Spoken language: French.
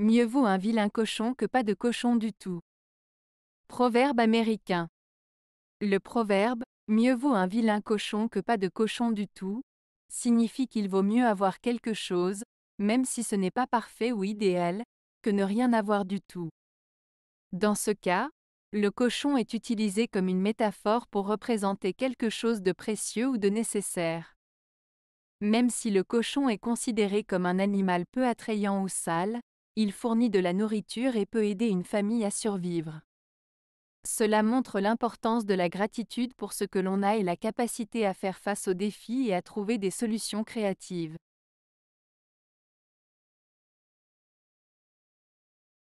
mieux vaut un vilain cochon que pas de cochon du tout. Proverbe américain. Le proverbe, mieux vaut un vilain cochon que pas de cochon du tout, signifie qu'il vaut mieux avoir quelque chose, même si ce n'est pas parfait ou idéal, que ne rien avoir du tout. Dans ce cas, le cochon est utilisé comme une métaphore pour représenter quelque chose de précieux ou de nécessaire. Même si le cochon est considéré comme un animal peu attrayant ou sale, il fournit de la nourriture et peut aider une famille à survivre. Cela montre l'importance de la gratitude pour ce que l'on a et la capacité à faire face aux défis et à trouver des solutions créatives.